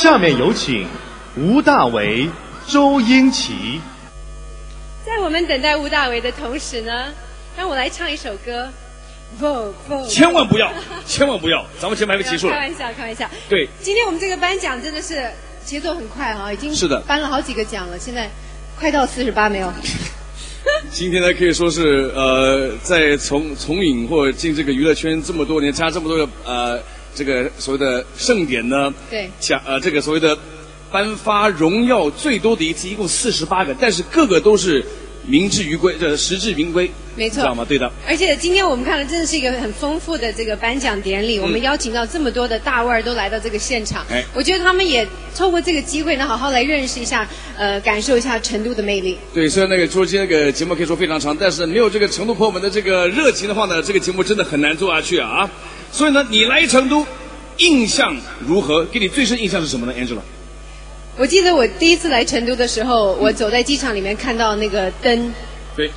下面有请吴大维、周英奇。在我们等待吴大维的同时呢，让我来唱一首歌。不不，千万不要，千万不要，咱们节目还没结束了。开玩笑，开玩笑。对，今天我们这个颁奖真的是节奏很快啊，已经是的颁了好几个奖了，现在快到四十八没有？今天呢，可以说是呃，在从从影或进这个娱乐圈这么多年，加这么多的呃这个所谓的盛典呢，对。奖呃这个所谓的颁发荣耀最多的一次，一共四十八个，但是个个都是名至于归，这实至名归，没错知道吗？对的。而且今天我们看了，真的是一个很丰富的这个颁奖典礼。我们邀请到这么多的大腕儿都来到这个现场，哎我觉得他们也透过这个机会呢，好好来认识一下，呃，感受一下成都的魅力。对，虽然那个说今天那个节目可以说非常长，但是没有这个成都朋友们的这个热情的话呢，这个节目真的很难做下去啊！所以呢，你来成都，印象如何？给你最深印象是什么呢，Angela？我记得我第一次来成都的时候，我走在机场里面看到那个灯，对，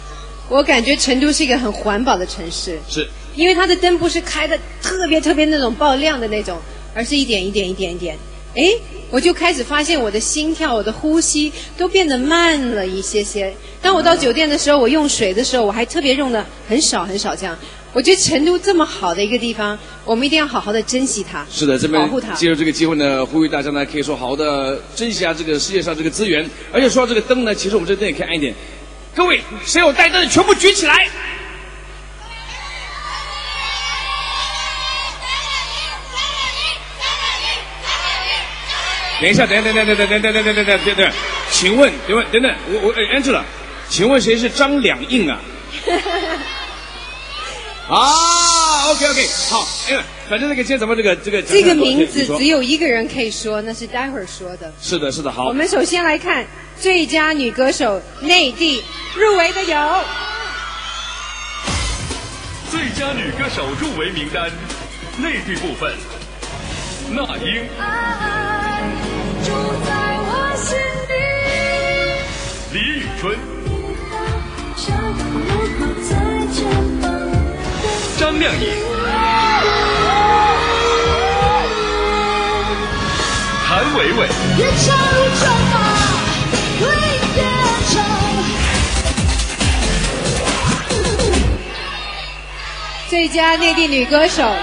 我感觉成都是一个很环保的城市，是因为它的灯不是开的特别特别那种爆亮的那种，而是一点一点一点一点。哎，我就开始发现我的心跳、我的呼吸都变得慢了一些些。当我到酒店的时候，我用水的时候，我还特别用的很少很少这样。我觉得成都这么好的一个地方，我们一定要好好的珍惜它，是的，这边保护它。借助这个机会呢，呼吁大家呢，可以说好好的珍惜一下这个世界上这个资源。而且说到这个灯呢，其实我们这灯也可以暗一点。各位，谁有带灯的，全部举起来！等一下，等一下，等等等等等等等等等等等，请问，请问，等等，我我哎，Angela，请问谁是张两印啊？啊，OK OK，好，哎，反正那个今天咱们这个这个这个名字只有一个人可以说，那是待会儿说的。是的，是的，好。我们首先来看最佳女歌手内地入围的有最佳女歌手入围名单，内地部分，那英、爱住在我心底。李宇春、张靓颖、谭维维。最佳内地女歌手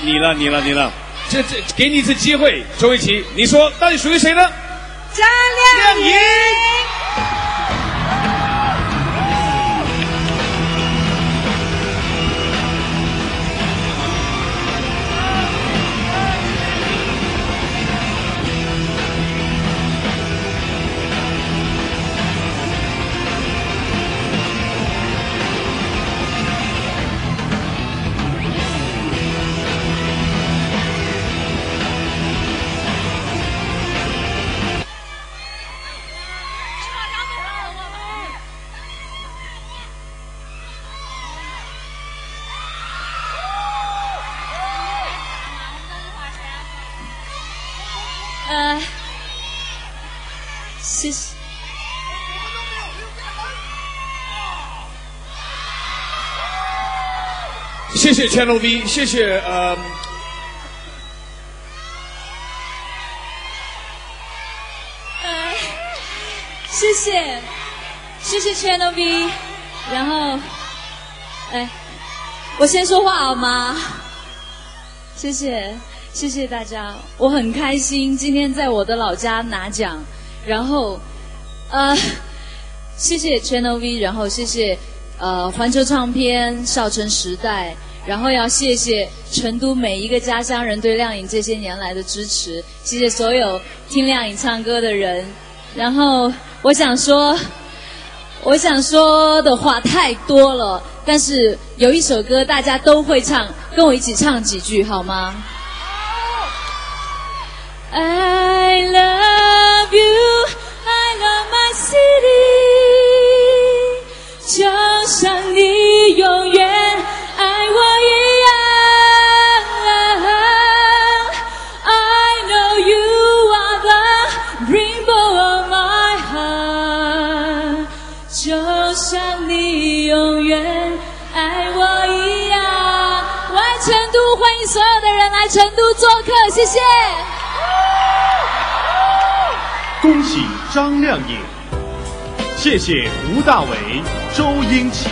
你了，你了，你了，这这给你一次机会，周围棋，你说到底属于谁呢？张靓颖。谢谢。谢谢 Channel V，谢谢呃，呃，谢谢，谢谢 Channel V，然后，哎，我先说话好吗？谢谢，谢谢大家，我很开心今天在我的老家拿奖，然后，呃，谢谢 Channel V，然后谢谢呃环球唱片、少城时代，然后要谢谢成都每一个家乡人对亮颖这些年来的支持，谢谢所有听亮颖唱歌的人。然后我想说，我想说的话太多了，但是有一首歌大家都会唱，跟我一起唱几句好吗？I love 你永远爱我一样。我爱成都，欢迎所有的人来成都做客，谢谢。恭喜张靓颖，谢谢吴大伟、周英奇。